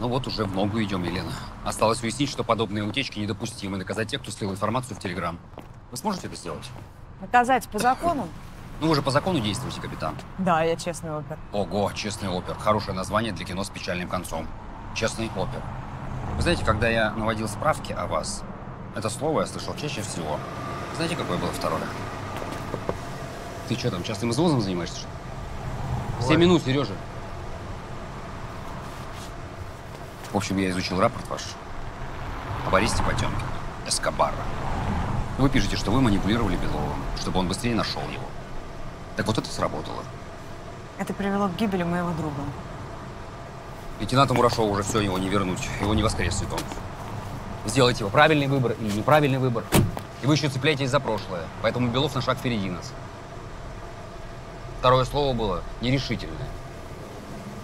Ну вот уже в ногу идем, Елена. Осталось уяснить, что подобные утечки недопустимы, и наказать тех, кто слил информацию в Телеграм. Вы сможете это сделать? Наказать по закону? Ну, вы же по закону действуете, капитан. Да, я честный опер. Ого, честный опер. Хорошее название для кино с печальным концом. Честный опер. Вы знаете, когда я наводил справки о вас, это слово я слышал чаще всего. Знаете, какое было второе? Ты что там, частным извозом занимаешься? Семь минут, Сережа. В общем, я изучил рапорт ваш о Борисе Потемкине, Эскобара. Вы пишете, что вы манипулировали Беловым, чтобы он быстрее нашел его. Так вот это сработало. Это привело к гибели моего друга. Лейтенанту Мурашову уже все его не вернуть. Его не воскреснет он. Сделайте его правильный выбор или неправильный выбор. И вы еще цепляетесь за прошлое. Поэтому Белов на шаг впереди нас. Второе слово было нерешительное.